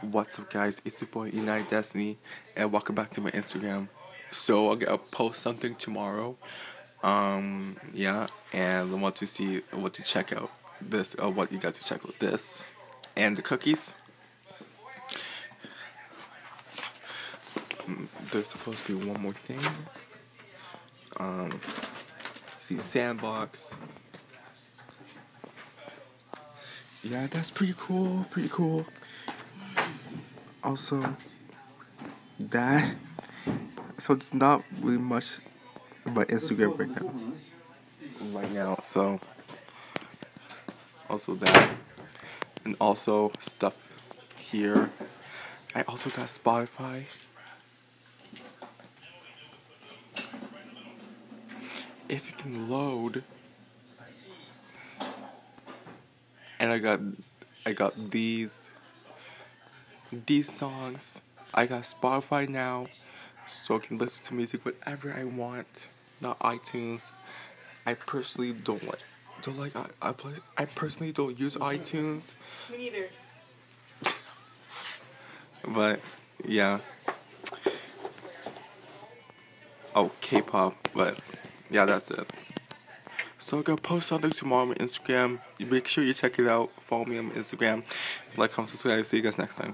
What's up, guys? It's your boy United Destiny, and welcome back to my Instagram. So I'm gonna post something tomorrow. Um, yeah, and I want to see what to check out this. Uh, what you guys to check out this, and the cookies. Mm, There's supposed to be one more thing. Um, see sandbox. Yeah, that's pretty cool. Pretty cool. Also, that. So it's not really much about Instagram right now. Right now, so. Also that. And also stuff here. I also got Spotify. If you can load. And I got I got these these songs. I got Spotify now, so I can listen to music whatever I want. Not iTunes. I personally don't like don't like I I, play, I personally don't use iTunes. Me neither. But yeah. Oh, K-pop, but yeah, that's it. So I'm gonna post something tomorrow on my Instagram. Make sure you check it out. Follow me on my Instagram. Like, comment, subscribe. See you guys next time.